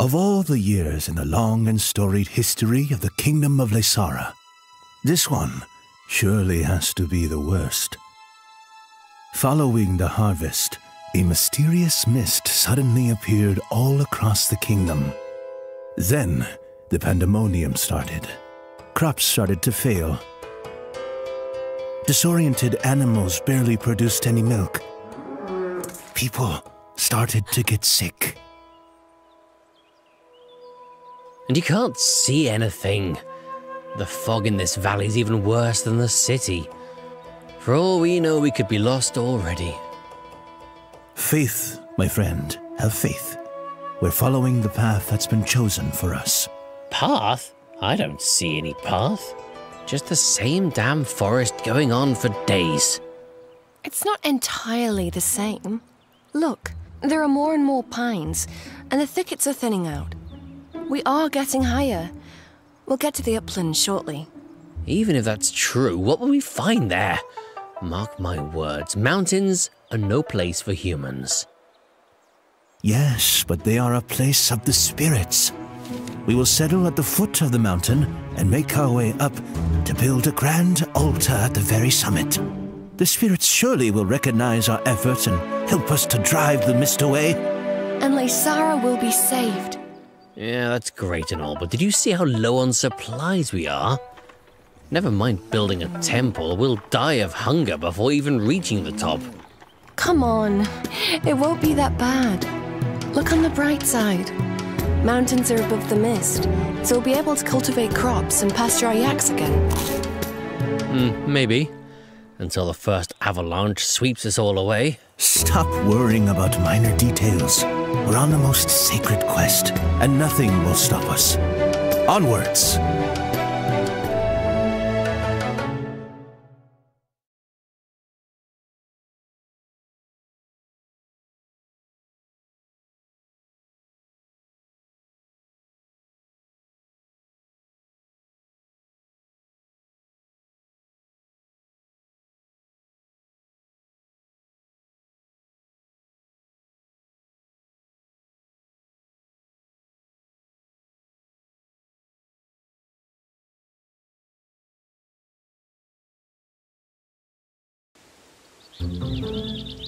Of all the years in the long and storied history of the kingdom of Laysara, this one surely has to be the worst. Following the harvest, a mysterious mist suddenly appeared all across the kingdom. Then, the pandemonium started. Crops started to fail. Disoriented animals barely produced any milk. People started to get sick. And you can't see anything. The fog in this valley is even worse than the city. For all we know, we could be lost already. Faith, my friend, have faith. We're following the path that's been chosen for us. Path? I don't see any path. Just the same damn forest going on for days. It's not entirely the same. Look, there are more and more pines, and the thickets are thinning out. We are getting higher. We'll get to the uplands shortly. Even if that's true, what will we find there? Mark my words, mountains are no place for humans. Yes, but they are a place of the spirits. We will settle at the foot of the mountain and make our way up to build a grand altar at the very summit. The spirits surely will recognize our efforts and help us to drive the mist away. And Laysara will be saved. Yeah, that's great and all, but did you see how low on supplies we are? Never mind building a temple, we'll die of hunger before even reaching the top. Come on, it won't be that bad. Look on the bright side. Mountains are above the mist, so we'll be able to cultivate crops and pasture our yaks again. Hmm, maybe. Until the first avalanche sweeps us all away. Stop worrying about minor details. We're on the most sacred quest, and nothing will stop us. Onwards! Música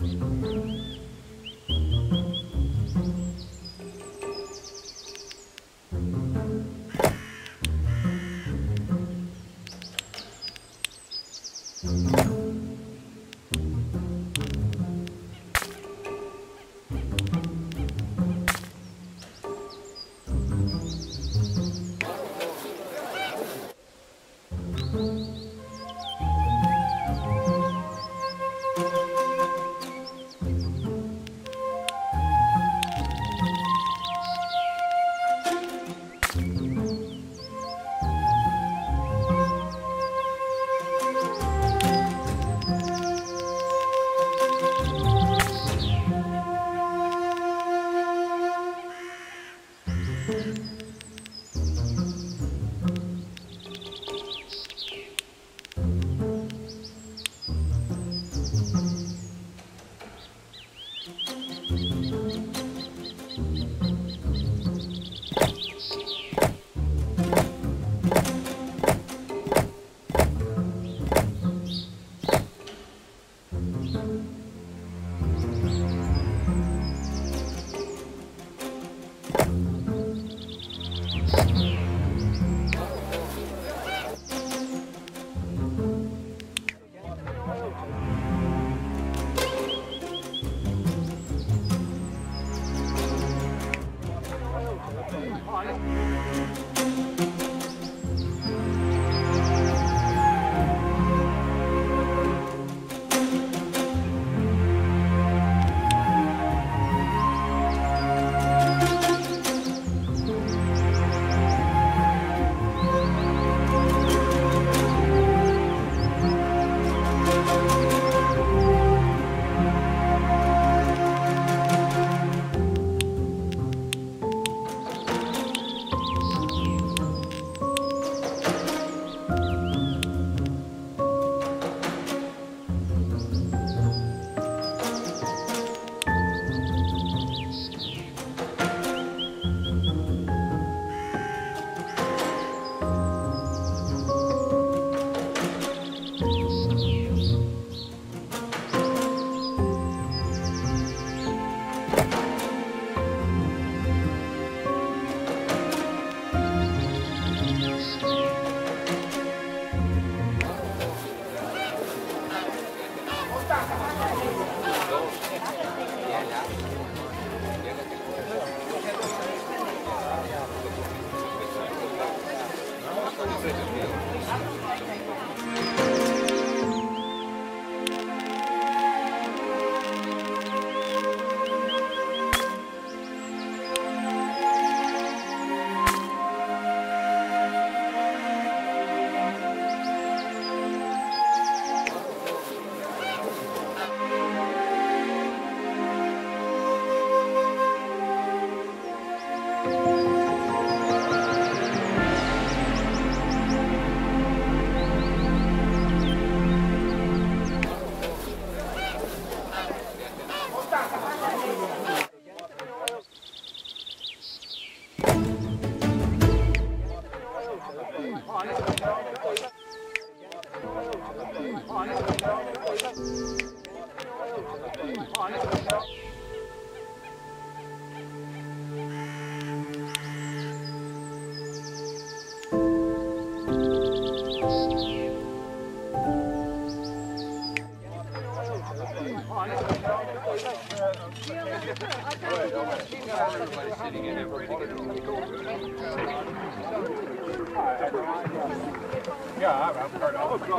Música Yeah, I'm, I'm part of it.